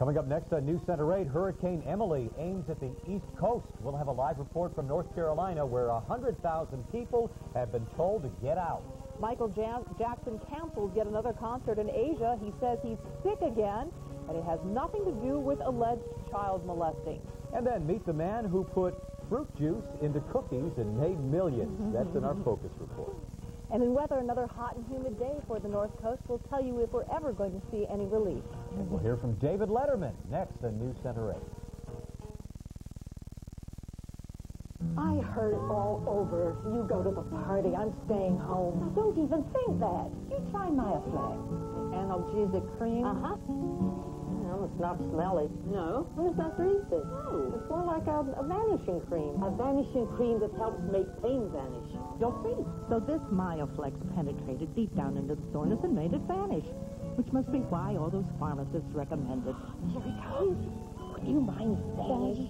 Coming up next on News Center 8, Hurricane Emily aims at the East Coast. We'll have a live report from North Carolina where 100,000 people have been told to get out. Michael Jan Jackson cancels yet another concert in Asia. He says he's sick again, and it has nothing to do with alleged child molesting. And then meet the man who put fruit juice into cookies and made millions. That's in our focus report. And in weather, another hot and humid day for the North Coast. We'll tell you if we're ever going to see any relief. And we'll hear from David Letterman next on News Center 8. I heard it all over. You go to the party, I'm staying home. Don't even think that. You try Myoflex. Analgesic cream. Uh-huh. Well, it's not smelly. No, it's not greasy. No, it's more like a, a vanishing cream. A vanishing cream that helps make pain vanish. You'll see. So this Myoflex penetrated deep down into the soreness and made it vanish, which must be why all those pharmacists recommend it. Here he comes. Would you mind vanish?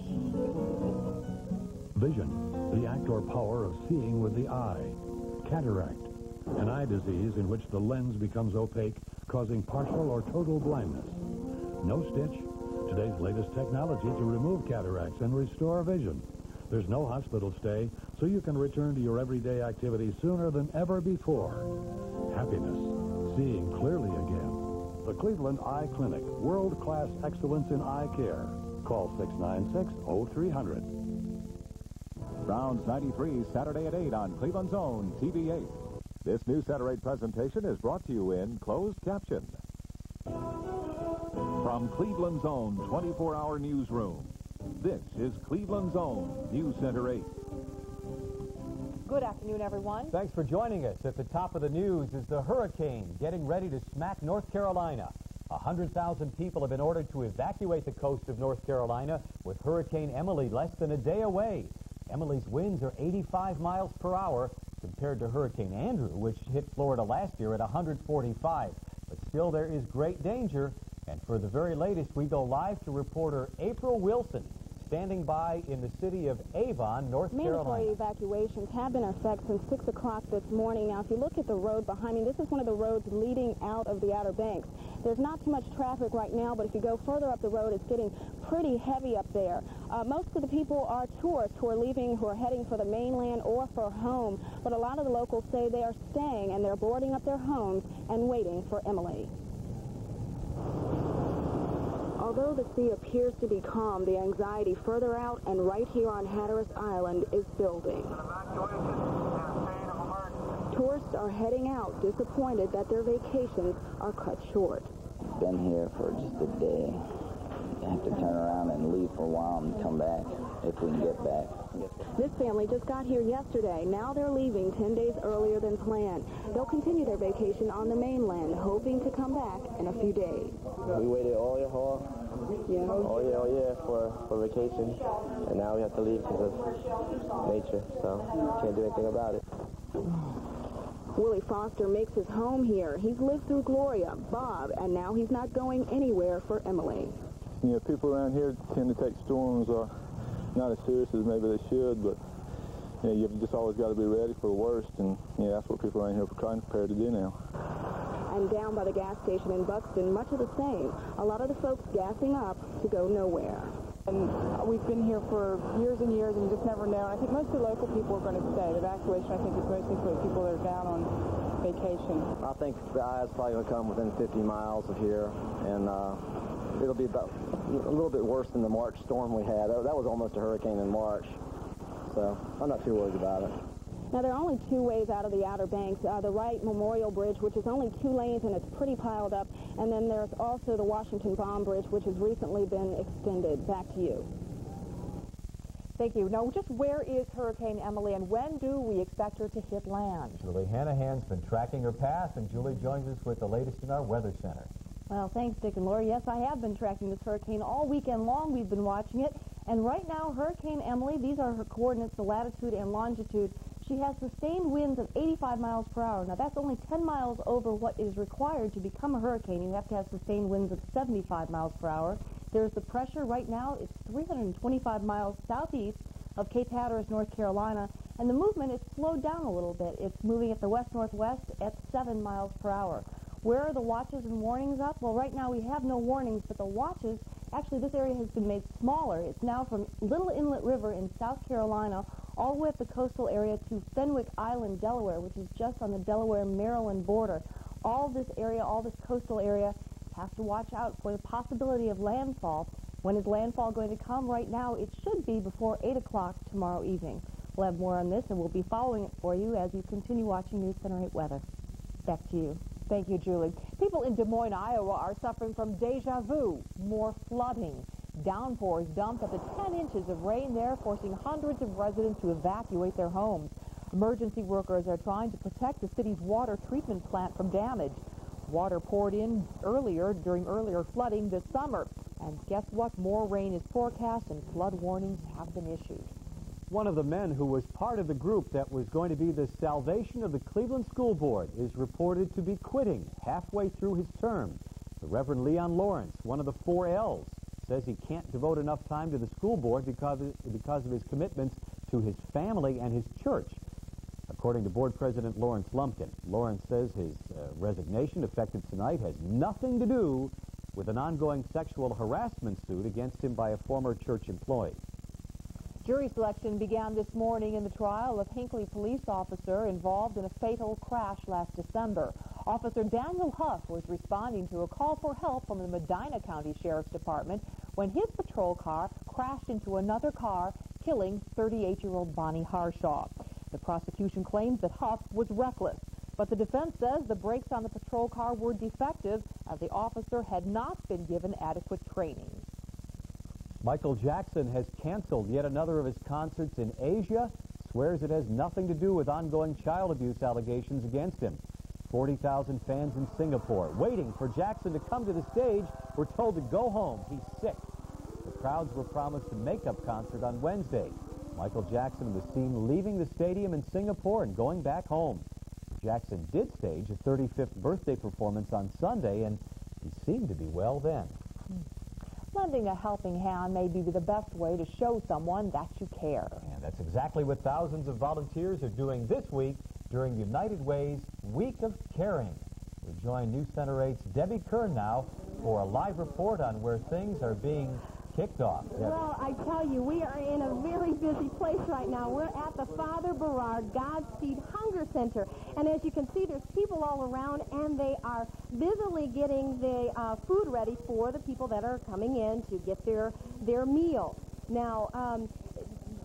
Vision, the act or power of seeing with the eye. Cataract, an eye disease in which the lens becomes opaque, causing partial or total blindness. No stitch. Today's latest technology to remove cataracts and restore vision. There's no hospital stay, so you can return to your everyday activities sooner than ever before. Happiness, seeing clearly again. The Cleveland Eye Clinic, world-class excellence in eye care. Call 696-0300. Browns 93, Saturday at 8 on Cleveland's own TV8. This new 8 presentation is brought to you in closed caption. From Cleveland's own 24-hour newsroom, this is Cleveland's own News Center 8. Good afternoon, everyone. Thanks for joining us. At the top of the news is the hurricane getting ready to smack North Carolina. 100,000 people have been ordered to evacuate the coast of North Carolina with Hurricane Emily less than a day away. Emily's winds are 85 miles per hour compared to Hurricane Andrew, which hit Florida last year at 145. But still, there is great danger. And for the very latest, we go live to reporter April Wilson, standing by in the city of Avon, North Mandatory Carolina. evacuations have been in effect since 6 o'clock this morning. Now, if you look at the road behind me, this is one of the roads leading out of the Outer Banks. There's not too much traffic right now, but if you go further up the road, it's getting pretty heavy up there. Uh, most of the people are tourists who are leaving, who are heading for the mainland or for home, but a lot of the locals say they are staying and they're boarding up their homes and waiting for Emily. Although the sea appears to be calm, the anxiety further out and right here on Hatteras Island is building. Tourists are heading out, disappointed that their vacations are cut short. Been here for just a day. Have to turn around and leave for a while and come back if we can get back. This family just got here yesterday. Now they're leaving 10 days earlier than planned. They'll continue their vacation on the mainland, hoping to come back in a few days. We waited all year long. Yeah. Oh yeah, all year for, for vacation. And now we have to leave because of nature. So can't do anything about it. Willie Foster makes his home here. He's lived through Gloria, Bob, and now he's not going anywhere for Emily. You know, people around here tend to take storms uh, not as serious as maybe they should, but you know, you've just always got to be ready for the worst, and yeah, that's what people around here are trying to prepare to do now. And down by the gas station in Buxton, much of the same. A lot of the folks gassing up to go nowhere. And we've been here for years and years and just never known. I think most of the local people are going to stay. The evacuation, I think, is mostly for people that are down on vacation. I think the eye's probably going to come within 50 miles of here. And uh, it'll be about a little bit worse than the March storm we had. That was almost a hurricane in March. So I'm not too worried about it. Now, there are only two ways out of the Outer Banks. Uh, the Wright Memorial Bridge, which is only two lanes and it's pretty piled up. And then there's also the Washington Baum Bridge, which has recently been extended. Back to you. Thank you. Now, just where is Hurricane Emily and when do we expect her to hit land? Julie Hanahan's been tracking her path, and Julie joins us with the latest in our Weather Center. Well, thanks, Dick and Laura. Yes, I have been tracking this hurricane all weekend long. We've been watching it. And right now, Hurricane Emily, these are her coordinates, the latitude and longitude. She has sustained winds of 85 miles per hour. Now, that's only 10 miles over what is required to become a hurricane. You have to have sustained winds of 75 miles per hour. There's the pressure right now. It's 325 miles southeast of Cape Hatteras, North Carolina. And the movement is slowed down a little bit. It's moving at the west-northwest at 7 miles per hour. Where are the watches and warnings up? Well, right now we have no warnings, but the watches Actually, this area has been made smaller. It's now from Little Inlet River in South Carolina all the way up the coastal area to Fenwick Island, Delaware, which is just on the Delaware-Maryland border. All this area, all this coastal area, has to watch out for the possibility of landfall. When is landfall going to come? Right now, it should be before 8 o'clock tomorrow evening. We'll have more on this, and we'll be following it for you as you continue watching News Center 8 Weather. Back to you. Thank you, Julie. People in Des Moines, Iowa are suffering from deja vu, more flooding. Downpours dumped up to 10 inches of rain there, forcing hundreds of residents to evacuate their homes. Emergency workers are trying to protect the city's water treatment plant from damage. Water poured in earlier during earlier flooding this summer. And guess what? More rain is forecast and flood warnings have been issued. One of the men who was part of the group that was going to be the salvation of the Cleveland School Board is reported to be quitting halfway through his term. The Reverend Leon Lawrence, one of the four L's, says he can't devote enough time to the school board because of, because of his commitments to his family and his church. According to board president Lawrence Lumpkin, Lawrence says his uh, resignation effective tonight has nothing to do with an ongoing sexual harassment suit against him by a former church employee. Jury selection began this morning in the trial of Hinckley police officer involved in a fatal crash last December. Officer Daniel Huff was responding to a call for help from the Medina County Sheriff's Department when his patrol car crashed into another car, killing 38-year-old Bonnie Harshaw. The prosecution claims that Huff was reckless, but the defense says the brakes on the patrol car were defective as the officer had not been given adequate training. Michael Jackson has canceled yet another of his concerts in Asia, swears it has nothing to do with ongoing child abuse allegations against him. 40,000 fans in Singapore waiting for Jackson to come to the stage were told to go home. He's sick. Crowds were promised a makeup concert on Wednesday. Michael Jackson was seen leaving the stadium in Singapore and going back home. Jackson did stage a 35th birthday performance on Sunday, and he seemed to be well then. Hmm. Lending a helping hand may be the best way to show someone that you care. And that's exactly what thousands of volunteers are doing this week during United Way's Week of Caring. We join News Center 8's Debbie Kern now for a live report on where things are being kicked off. Well, I tell you, we are in a very busy place right now. We're at the Father Berard Godspeed Hunger Center. And as you can see, there's people all around, and they are busily getting the uh, food ready for the people that are coming in to get their, their meal. Now, um,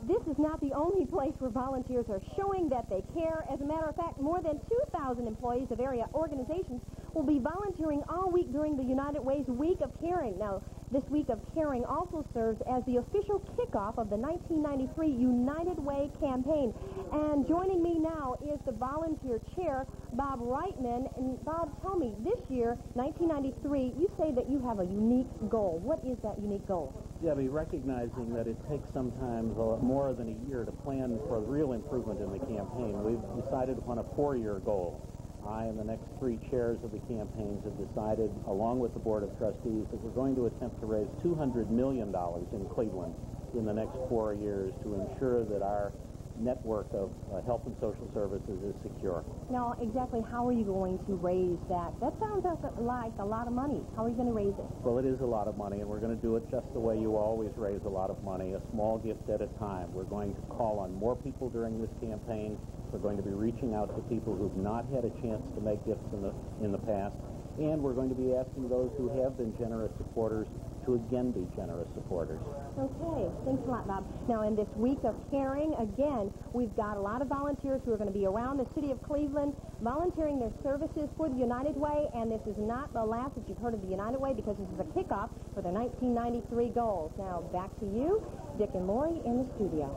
this is not the only place where volunteers are showing that they care. As a matter of fact, more than 2,000 employees of area organizations will be volunteering all week during the United Way's Week of Caring. Now, this week of caring also serves as the official kickoff of the 1993 United Way campaign. And joining me now is the volunteer chair, Bob Reitman. And Bob, tell me, this year, 1993, you say that you have a unique goal. What is that unique goal? Yeah, Debbie, recognizing that it takes sometimes uh, more than a year to plan for real improvement in the campaign, we've decided upon a four-year goal. I and the next three chairs of the campaigns have decided, along with the Board of Trustees, that we're going to attempt to raise $200 million in Cleveland in the next four years to ensure that our network of uh, health and social services is secure. Now, exactly how are you going to raise that? That sounds like a lot of money. How are you going to raise it? Well, it is a lot of money, and we're going to do it just the way you always raise a lot of money, a small gift at a time. We're going to call on more people during this campaign. We're going to be reaching out to people who've not had a chance to make gifts in the, in the past, and we're going to be asking those who have been generous supporters to again be generous supporters. Okay, thanks a lot, Bob. Now, in this week of caring, again, we've got a lot of volunteers who are going to be around the city of Cleveland volunteering their services for the United Way, and this is not the last that you've heard of the United Way because this is a kickoff for the 1993 goals. Now, back to you, Dick and Lori in the studio.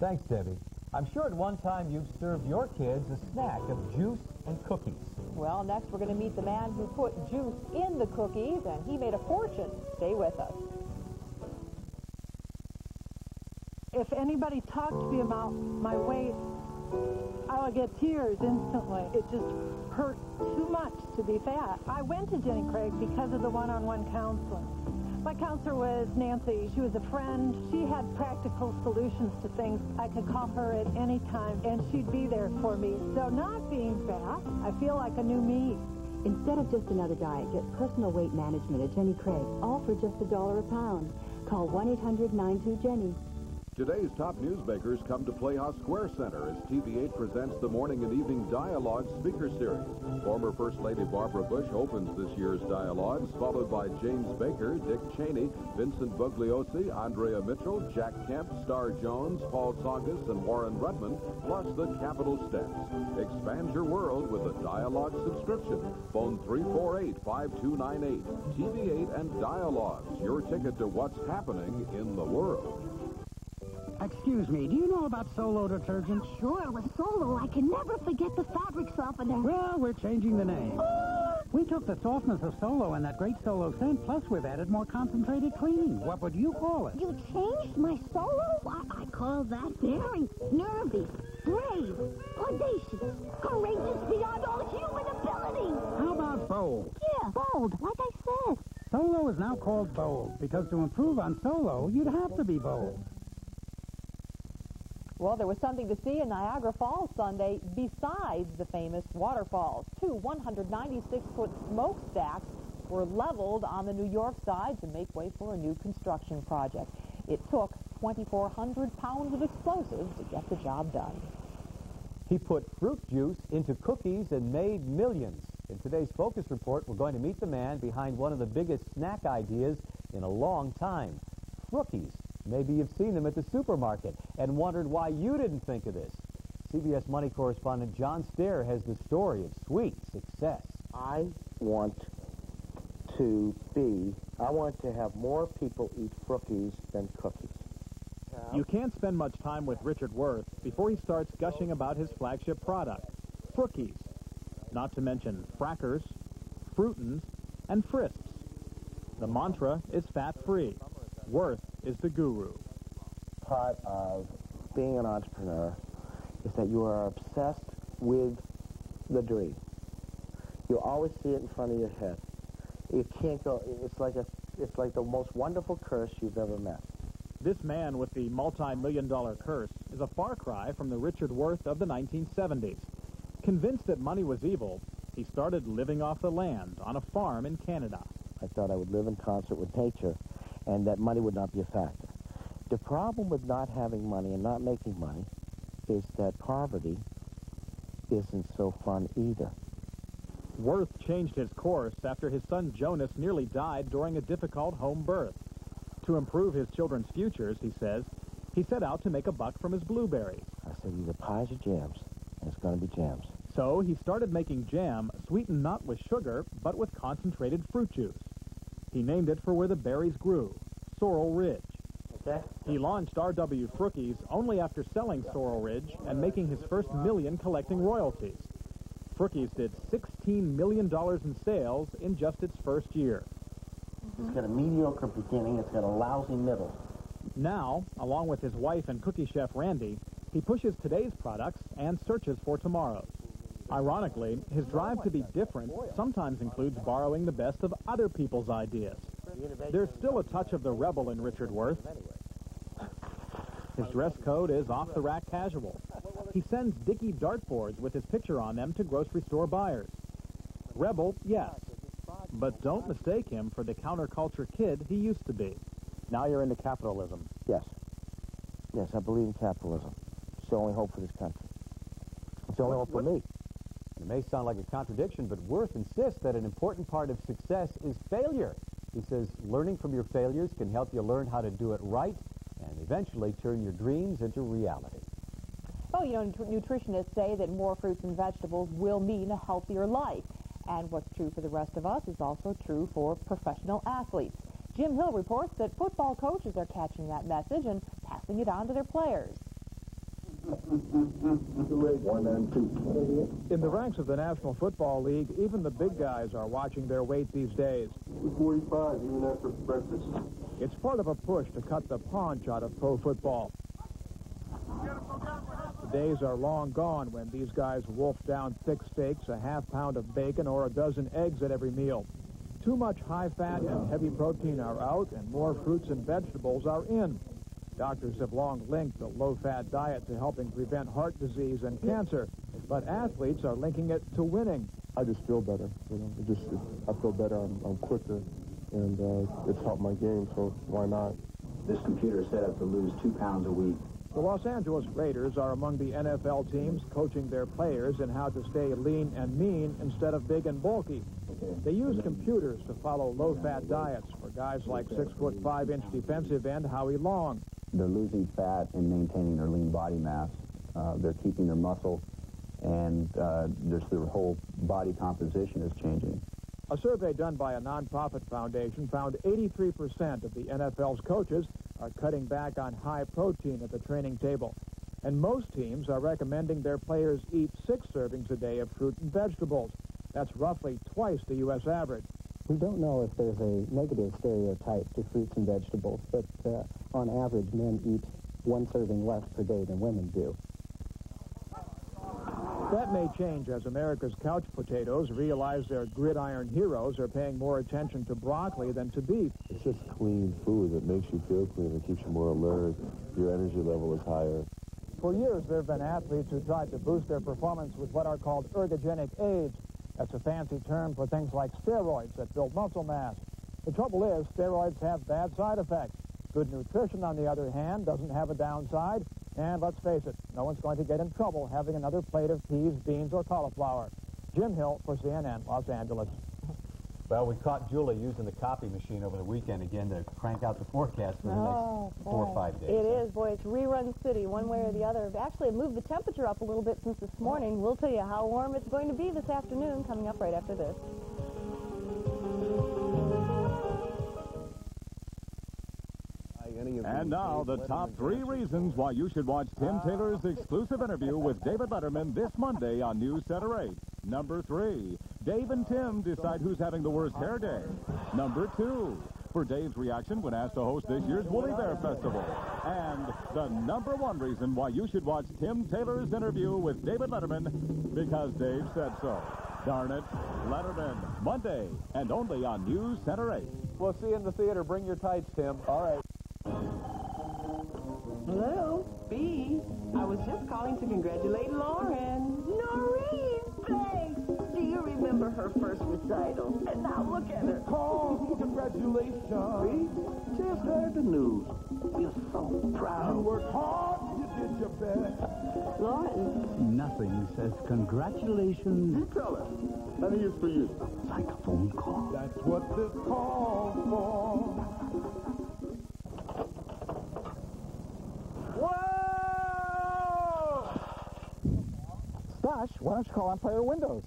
Thanks, Debbie. I'm sure at one time you've served your kids a snack of juice and cookies. Well, next we're going to meet the man who put juice in the cookies, and he made a fortune. Stay with us. If anybody talked to me about my weight, I would get tears instantly. It just hurt too much to be fat. I went to Jenny Craig because of the one-on-one -on -one counseling. My counselor was Nancy. She was a friend. She had practical solutions to things. I could call her at any time, and she'd be there for me. So not being fat, I feel like a new me. Instead of just another diet, get personal weight management at Jenny Craig, all for just a dollar a pound. Call 1-800-92-JENNY. Today's top newsmakers come to Playhouse Square Center as TV8 presents the morning and evening Dialogue speaker series. Former First Lady Barbara Bush opens this year's Dialogues, followed by James Baker, Dick Cheney, Vincent Bugliosi, Andrea Mitchell, Jack Kemp, Star Jones, Paul Tsongas, and Warren Rudman, plus the Capitol Steps. Expand your world with a Dialogue subscription. Phone 348-5298. TV8 and Dialogues, your ticket to what's happening in the world. Excuse me, do you know about Solo detergent? Sure, with Solo, I can never forget the fabric softener. Well, we're changing the name. we took the softness of Solo and that great Solo scent, plus we've added more concentrated cleaning. What would you call it? You changed my Solo? I, I call that daring, nervy, brave, audacious, courageous beyond all human ability. How about bold? Yeah, bold, like I said. Solo is now called bold because to improve on Solo, you'd have to be bold. Well, there was something to see in Niagara Falls Sunday besides the famous waterfalls. Two 196-foot smokestacks were leveled on the New York side to make way for a new construction project. It took 2,400 pounds of explosives to get the job done. He put fruit juice into cookies and made millions. In today's Focus Report, we're going to meet the man behind one of the biggest snack ideas in a long time, Frookies. Maybe you've seen them at the supermarket and wondered why you didn't think of this. CBS Money correspondent John Stair has the story of sweet success. I want to be, I want to have more people eat Frookies than cookies. You can't spend much time with Richard Worth before he starts gushing about his flagship product, Frookies. Not to mention Frackers, Fruitins, and Frisps. The mantra is fat-free. Worth is the guru. Part of being an entrepreneur is that you are obsessed with the dream. You always see it in front of your head. You can't go, it's like, a, it's like the most wonderful curse you've ever met. This man with the multi-million dollar curse is a far cry from the Richard Worth of the 1970s. Convinced that money was evil, he started living off the land on a farm in Canada. I thought I would live in concert with nature and that money would not be a factor. The problem with not having money and not making money is that poverty isn't so fun either. Worth changed his course after his son Jonas nearly died during a difficult home birth. To improve his children's futures, he says, he set out to make a buck from his blueberries. I said either pies or jams, and it's going to be jams. So he started making jam, sweetened not with sugar, but with concentrated fruit juice. He named it for where the berries grew, Sorrel Ridge. Okay. He launched R.W. Frookies only after selling Sorrel Ridge and making his first million collecting royalties. Frookies did $16 million in sales in just its first year. It's got a mediocre beginning. It's got a lousy middle. Now, along with his wife and cookie chef Randy, he pushes today's products and searches for tomorrow's. Ironically, his drive to be different sometimes includes borrowing the best of other people's ideas. There's still a touch of the rebel in Richard Worth. His dress code is off-the-rack casual. He sends Dicky dartboards with his picture on them to grocery store buyers. Rebel, yes, but don't mistake him for the counterculture kid he used to be. Now you're into capitalism. Yes. Yes, I believe in capitalism. It's the only hope for this country. It's the only hope for me. It may sound like a contradiction, but Worth insists that an important part of success is failure. He says learning from your failures can help you learn how to do it right and eventually turn your dreams into reality. Well, you know, nutritionists say that more fruits and vegetables will mean a healthier life. And what's true for the rest of us is also true for professional athletes. Jim Hill reports that football coaches are catching that message and passing it on to their players. One and two. In the ranks of the National Football League, even the big guys are watching their weight these days. 45, even after breakfast. It's part of a push to cut the paunch out of pro football. The days are long gone when these guys wolf down thick steaks, a half pound of bacon, or a dozen eggs at every meal. Too much high fat and heavy protein are out, and more fruits and vegetables are in. Doctors have long linked the low-fat diet to helping prevent heart disease and cancer, but athletes are linking it to winning. I just feel better. You know, it just it, I feel better. I'm, I'm quicker, and uh, it's helped my game. So why not? This computer is set up to lose two pounds a week. The Los Angeles Raiders are among the NFL teams coaching their players in how to stay lean and mean instead of big and bulky. They use computers to follow low-fat diets for guys like six-foot five-inch defensive end Howie Long. They're losing fat and maintaining their lean body mass. Uh, they're keeping their muscle, and uh, just their whole body composition is changing. A survey done by a nonprofit foundation found 83% of the NFL's coaches are cutting back on high protein at the training table. And most teams are recommending their players eat six servings a day of fruit and vegetables. That's roughly twice the U.S. average. We don't know if there's a negative stereotype to fruits and vegetables, but uh, on average, men eat one serving less per day than women do. That may change as America's couch potatoes realize their gridiron heroes are paying more attention to broccoli than to beef. It's just clean food that makes you feel clean. It keeps you more alert. Your energy level is higher. For years, there have been athletes who tried to boost their performance with what are called ergogenic aids. That's a fancy term for things like steroids that build muscle mass. The trouble is, steroids have bad side effects. Good nutrition, on the other hand, doesn't have a downside. And let's face it, no one's going to get in trouble having another plate of peas, beans, or cauliflower. Jim Hill for CNN, Los Angeles. Well, we caught Julie using the copy machine over the weekend again to crank out the forecast for the Oh, next four or five days. It is, boy. It's rerun city, one way or the other. Actually, it moved the temperature up a little bit since this morning. We'll tell you how warm it's going to be this afternoon, coming up right after this. And now, the top three reasons why you should watch Tim Taylor's exclusive interview with David Letterman this Monday on News Center 8. Number three, Dave and Tim decide who's having the worst hair day. Number two, for Dave's reaction when asked to host this year's Woolly Bear Festival. And the number one reason why you should watch Tim Taylor's interview with David Letterman, because Dave said so. Darn it, Letterman, Monday, and only on News Center 8. We'll see you in the theater. Bring your tights, Tim. All right. Hello, B. I was just calling to congratulate Lauren. You remember her first recital? And now look at her. Oh, congratulations. B, just heard the news. We're so proud. You worked hard. You did your best. Lauren. Nothing says congratulations. You Tell her. And here's for you. Like a phone call. That's what this call's for. Gosh, why don't you call Empire Windows?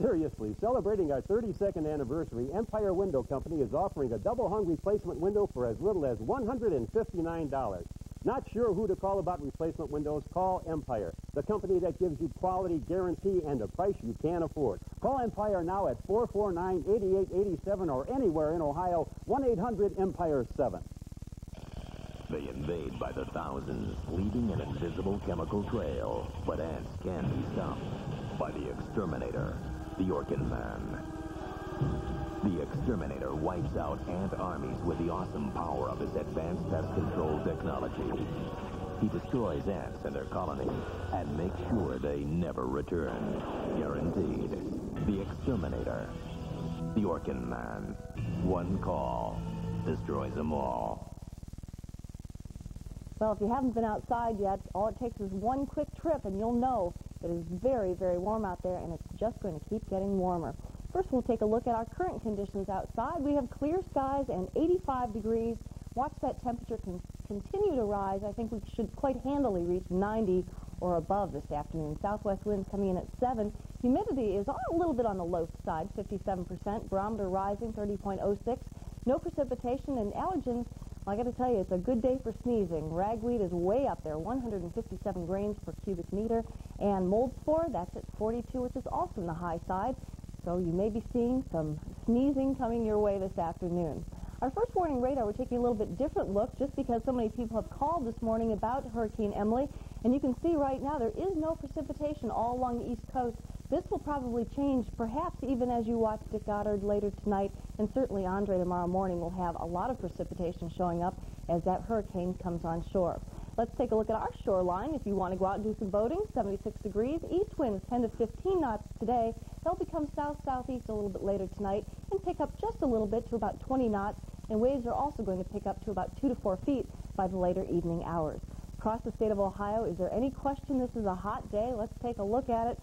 Seriously, celebrating our 32nd anniversary, Empire Window Company is offering a double hung replacement window for as little as $159. Not sure who to call about replacement windows? Call Empire, the company that gives you quality guarantee and a price you can't afford. Call Empire now at 449-8887 or anywhere in Ohio, 1-800-EMPIRE-7. They invade by the thousands, leaving an invisible chemical trail. But ants can be stopped by the exterminator, the Orkin Man. The exterminator wipes out ant armies with the awesome power of his advanced pest control technology. He destroys ants and their colony and makes sure they never return. Guaranteed. The exterminator, the Orkin Man. One call destroys them all. Well, if you haven't been outside yet, all it takes is one quick trip and you'll know it is very, very warm out there and it's just going to keep getting warmer. First, we'll take a look at our current conditions outside. We have clear skies and 85 degrees. Watch that temperature con- continue to rise. I think we should quite handily reach 90 or above this afternoon. Southwest winds coming in at 7. Humidity is a little bit on the low side, 57%. Barometer rising, 30.06. No precipitation and allergens I got to tell you, it's a good day for sneezing. Ragweed is way up there, 157 grains per cubic meter. And mold spore, that's at 42, which is also in the high side. So you may be seeing some sneezing coming your way this afternoon. Our first warning radar, we're taking a little bit different look just because so many people have called this morning about Hurricane Emily. And you can see right now there is no precipitation all along the east coast. This will probably change, perhaps even as you watch Dick Goddard later tonight, and certainly Andre tomorrow morning will have a lot of precipitation showing up as that hurricane comes on shore. Let's take a look at our shoreline. If you want to go out and do some boating, 76 degrees. East winds 10 to 15 knots today. They'll become south-southeast a little bit later tonight and pick up just a little bit to about 20 knots. And waves are also going to pick up to about 2 to 4 feet by the later evening hours. Across the state of Ohio, is there any question this is a hot day? Let's take a look at it.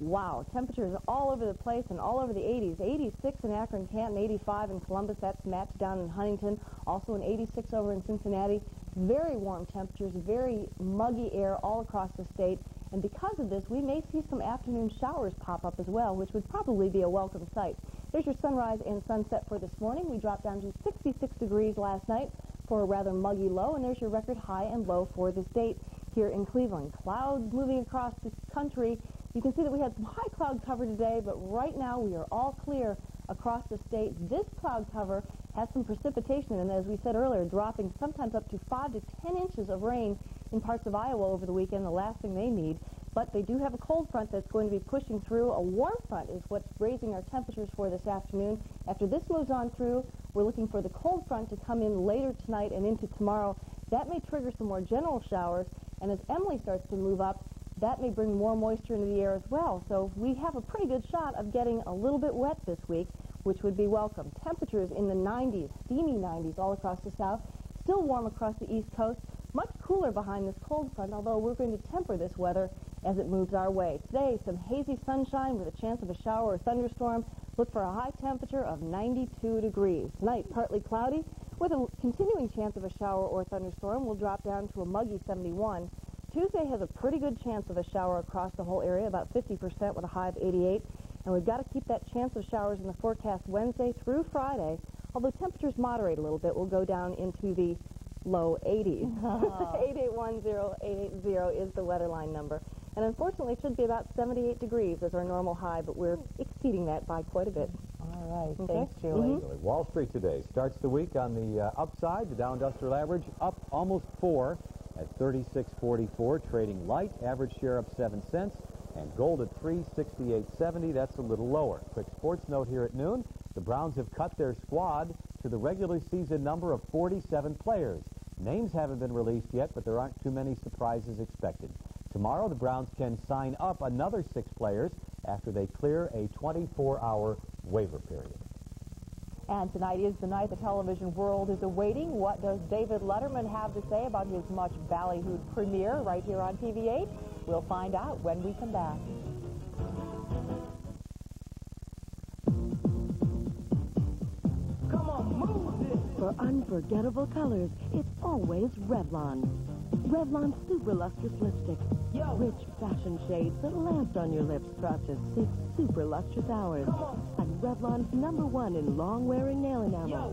Wow, temperatures all over the place and all over the 80s. 86 in Akron, Canton, 85 in Columbus. That's matched down in Huntington. Also an 86 over in Cincinnati. Very warm temperatures, very muggy air all across the state. And because of this, we may see some afternoon showers pop up as well, which would probably be a welcome sight. There's your sunrise and sunset for this morning. We dropped down to 66 degrees last night for a rather muggy low, and there's your record high and low for this date here in Cleveland. Clouds moving across the country. You can see that we had some high cloud cover today, but right now we are all clear across the state. This cloud cover has some precipitation, and as we said earlier, dropping sometimes up to 5 to 10 inches of rain in parts of Iowa over the weekend, the last thing they need. But they do have a cold front that's going to be pushing through. A warm front is what's raising our temperatures for this afternoon. After this moves on through, we're looking for the cold front to come in later tonight and into tomorrow. That may trigger some more general showers, and as Emily starts to move up, that may bring more moisture into the air as well. So we have a pretty good shot of getting a little bit wet this week, which would be welcome. Temperatures in the 90s, steamy 90s all across the south, still warm across the east coast, much cooler behind this cold front, although we're going to temper this weather as it moves our way. Today, some hazy sunshine with a chance of a shower or thunderstorm. Look for a high temperature of 92 degrees. Tonight, partly cloudy with a continuing chance of a shower or thunderstorm. We'll drop down to a muggy 71. Tuesday has a pretty good chance of a shower across the whole area, about 50% with a high of 88. And we've got to keep that chance of showers in the forecast Wednesday through Friday. Although temperatures moderate a little bit, we'll go down into the low 80s. 8810880 is the weather line number. And unfortunately, it should be about 78 degrees as our normal high, but we're exceeding that by quite a bit. All right. Okay. Thanks, Julie. Mhm. Wall Street today starts the week on the uh, upside. The Dow Industrial Average up almost four at 36.44, trading light. Average share up seven cents, and gold at 368.70. That's a little lower. Quick sports note here at noon: the Browns have cut their squad to the regular season number of 47 players. Names haven't been released yet, but there aren't too many surprises expected. Tomorrow, the Browns can sign up another six players after they clear a 24-hour waiver period. And tonight is the night the television world is awaiting. What does David Letterman have to say about his much ballyhooed premiere right here on TV8? We'll find out when we come back. For unforgettable colors, it's always Revlon. Revlon Super Lustrous Lipstick. Rich fashion shades that last on your lips for up to six super lustrous hours. And Revlon's number one in long-wearing nail enamel.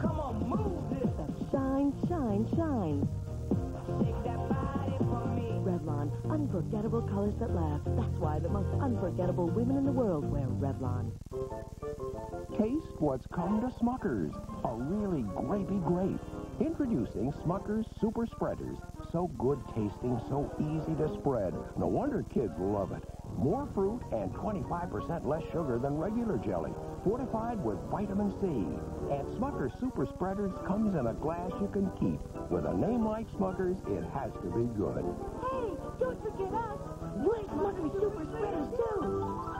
Come on, move this. That shine, shine, shine. Shake that body for me. Revlon, unforgettable colors that last. That's why the most unforgettable women in the world wear Revlon. Taste what's come to Smucker's. A really grapey grape. Introducing Smucker's Super Spreaders. So good tasting, so easy to spread. No wonder kids love it. More fruit and 25% less sugar than regular jelly. Fortified with vitamin C. And Smucker's Super Spreaders comes in a glass you can keep. With a name like Smucker's, it has to be good. Hey, don't forget us. We're Smucker's Super Spreaders, too.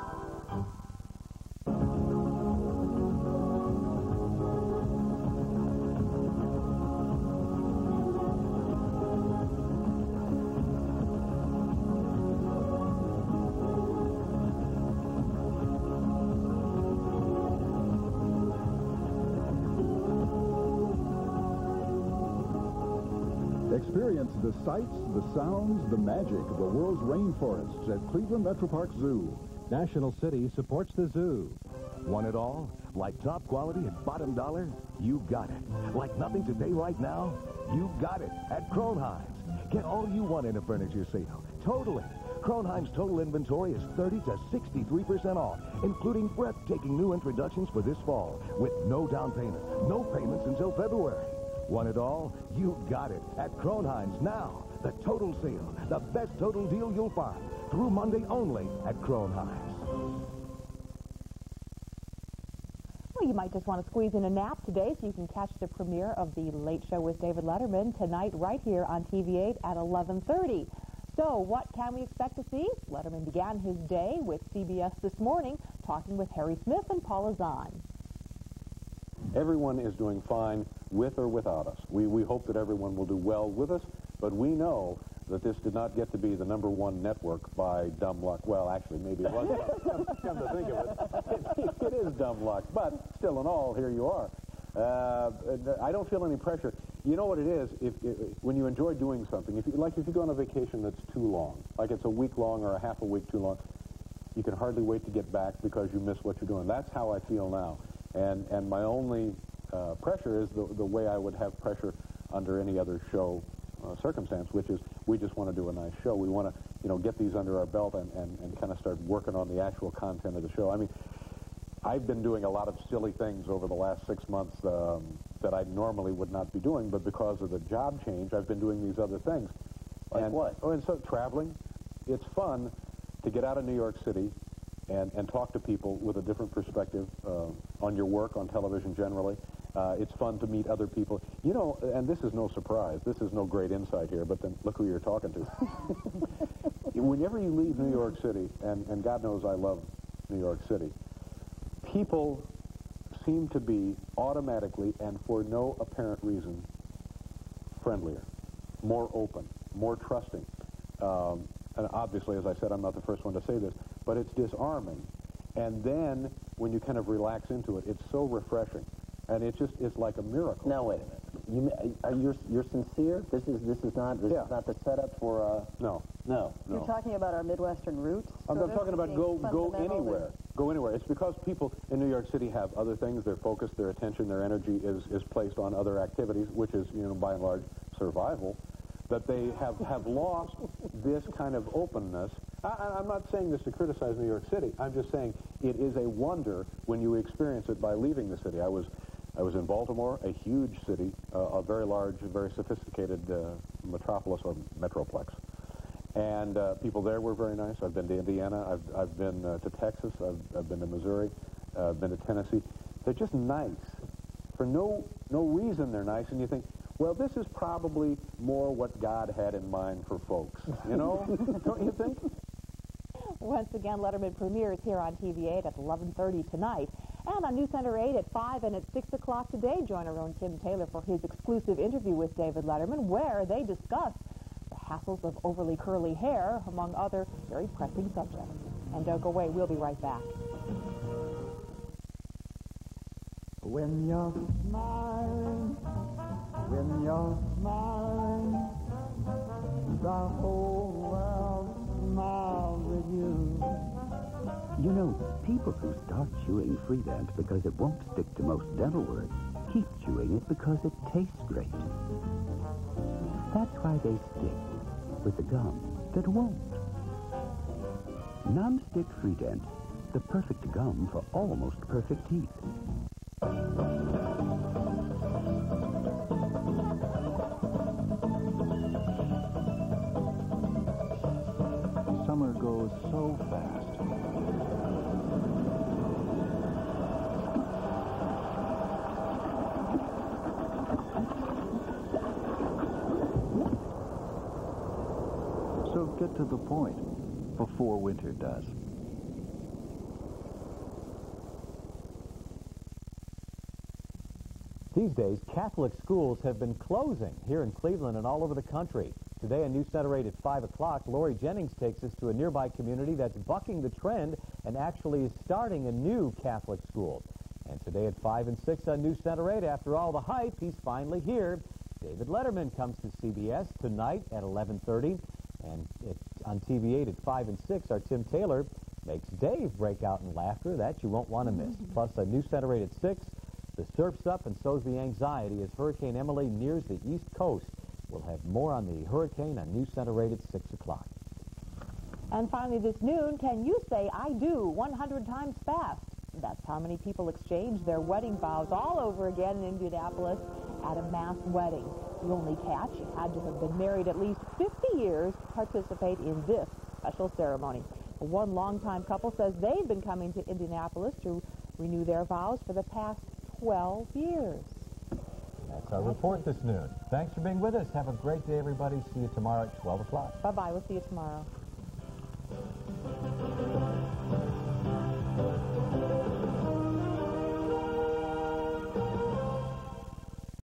The sights, the sounds, the magic of the world's rainforests at Cleveland Metro Park Zoo. National City supports the zoo. Want it all? Like top quality at bottom dollar? You got it. Like nothing to pay right now? You got it at Kronheim's. Get all you want in a furniture sale. Totally. Kronheim's total inventory is 30 to 63% off, including breathtaking new introductions for this fall with no down payment, no payments until February. Want it all? You got it at Kronheim's now. The total sale, the best total deal you'll find through Monday only at Kronheim's. Well, you might just want to squeeze in a nap today so you can catch the premiere of The Late Show with David Letterman tonight right here on TV8 at 1130. So what can we expect to see? Letterman began his day with CBS this morning talking with Harry Smith and Paula Zahn. Everyone is doing fine with or without us. We, we hope that everyone will do well with us, but we know that this did not get to be the number one network by dumb luck. Well, actually, maybe it was. come, come to think of it, it, it is dumb luck. But still in all, here you are. Uh, I don't feel any pressure. You know what it is? If, if, when you enjoy doing something, if you, like if you go on a vacation that's too long, like it's a week long or a half a week too long, you can hardly wait to get back because you miss what you're doing. That's how I feel now. And, and my only uh, pressure is the, the way I would have pressure under any other show uh, circumstance, which is we just want to do a nice show. We want to, you know, get these under our belt and, and, and kind of start working on the actual content of the show. I mean, I've been doing a lot of silly things over the last six months um, that I normally would not be doing, but because of the job change, I've been doing these other things. Like and, what? Oh, and so traveling. It's fun to get out of New York City and, and talk to people with a different perspective uh, on your work, on television generally. Uh, it's fun to meet other people. You know, and this is no surprise. This is no great insight here, but then look who you're talking to. Whenever you leave New York City, and, and God knows I love New York City, people seem to be automatically and for no apparent reason friendlier, more open, more trusting. Um, and obviously, as I said, I'm not the first one to say this, but it's disarming. And then when you kind of relax into it, it's so refreshing. And it just is like a miracle. Now, wait a minute. You, are you, you're sincere? This is, this is not, this Yeah. is not the setup for, uh... No. No. You're talking about our Midwestern roots? I'm, I'm talking about go go anywhere. Go anywhere. It's because people in New York City have other things. Their focus, their attention, their energy is, is placed on other activities, which is, you know, by and large, survival. That they have, have lost this kind of openness. I, I- I'm not saying this to criticize New York City. I'm just saying it is a wonder when you experience it by leaving the city. I was I was in Baltimore, a huge city, uh, a very large, very sophisticated uh, metropolis or metroplex. And uh, people there were very nice. I've been to Indiana. I've, I've been uh, to Texas. I've, I've been to Missouri. Uh, I've been to Tennessee. They're just nice. For no, no reason they're nice. And you think, well, this is probably more what God had in mind for folks. You know? Don't you think? Once again, Letterman premieres here on TV8 at 11.30 tonight. On News Center 8 at 5 and at 6 o'clock today, join our own Tim Taylor for his exclusive interview with David Letterman, where they discuss the hassles of overly curly hair, among other very pressing subjects. And don't go away, we'll be right back. When you're smiling, when you're smiling, the whole You know, people who start chewing Freedent because it won't stick to most dental words keep chewing it because it tastes great. That's why they stick with the gum that won't. Non-stick the perfect gum for almost perfect teeth. Summer goes so fast. Get to the point before winter does. These days, Catholic schools have been closing here in Cleveland and all over the country. Today on new Center 8 at 5 o'clock, Lori Jennings takes us to a nearby community that's bucking the trend and actually is starting a new Catholic school. And today at 5 and 6 on New Center 8, after all the hype, he's finally here. David Letterman comes to CBS tonight at 11.30. And it, on TV 8 at 5 and 6, our Tim Taylor makes Dave break out in laughter. That you won't want to miss. Mm-hmm. Plus, a new Center rate at 6, the surf's up and so's the anxiety as Hurricane Emily nears the east coast. We'll have more on the hurricane on News Center 8 at 6 o'clock. And finally this noon, can you say I do 100 times fast? That's how many people exchanged their wedding vows all over again in Indianapolis at a mass wedding. The only catch, you had to have been married at least 50 years to participate in this special ceremony. One longtime couple says they've been coming to Indianapolis to renew their vows for the past 12 years. That's our report this noon. Thanks for being with us. Have a great day, everybody. See you tomorrow at 12 o'clock. Bye-bye. We'll see you tomorrow.